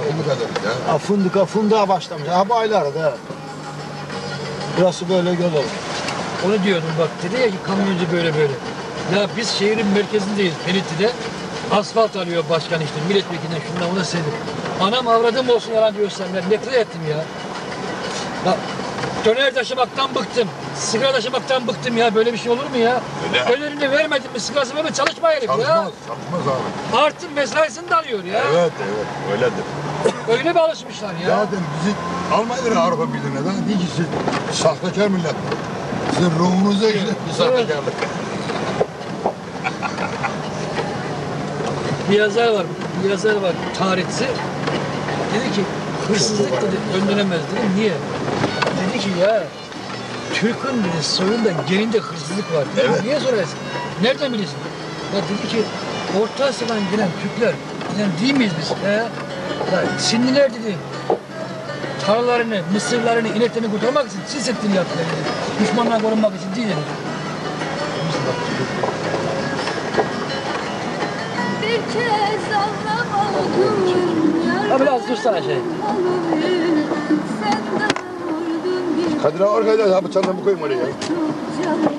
Fındık adamı ya. Ha, fındıka fındığa başlamış. Ha bu aylarda. Burası böyle yol olur. Onu diyordum bak dedi ya ki kamyoncu böyle böyle. Ya biz şehrin merkezindeyiz Penitli'de. Asfalt alıyor başkan işte milletvekilinden şundan ona sevdim. Anam avradım olsun yalan diyorsam ben nefret ettim ya. Ya döner taşımaktan bıktım. Sigara taşımaktan bıktım ya. Böyle bir şey olur mu ya? Öyle. Ölerini vermedim mi sigarası verme çalışma herif ya. Çalışmaz, çalışmaz abi. Artı mesaisini de alıyor ya. Evet, evet, öyledir. Öyle bir alışmışlar ya. Zaten bizi almayın Avrupa Birliği'ne. Lan değil ki siz sahtekar millet. Sizin ruhunuza işte bir sahtekarlık. Bir yazar var, bir yazar var tarihçi. Dedi ki hırsızlık dedi önlenemez dedim. Niye? Dedi ki ya Türk'ün dedi soyunda geninde hırsızlık var. Evet. Niye sorarsın? Nereden biliyorsun? Ya dedi ki Orta Asya'dan gelen Türkler, yani değil miyiz biz? He? Ya Çinliler dedi tarlalarını, mısırlarını, ineklerini kurtarmak için Çin Seddi'ni yaptılar dedi. Düşmandan korunmak için değil dedi. Bir kez anlamadım Ha biraz dursana şey. Kadir abi arkadaşlar abi çantamı koyayım oraya.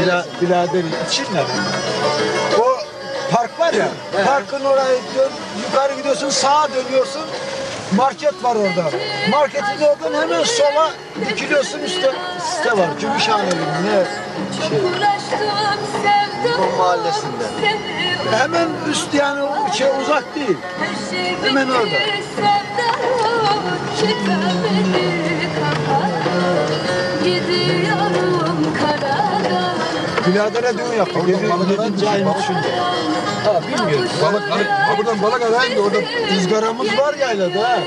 Bila, biraderi için ne? O park var ya, parkın oraya dön, yukarı gidiyorsun, sağa dönüyorsun. Market var orada. Marketin oradan hemen sola dikiliyorsun üstte site var. Gümüşhane gibi ne şey. Bu mahallesinde. Hemen üst yani şey uzak değil. Her şey Hemen bitti, orada. Karada Biradere düğün yaptık. Yedi, yedinci ayın üçünde. Ha bilmiyorum. Balık, balık, ha buradan balık alayım da orada Izgaramız var yaylada ha.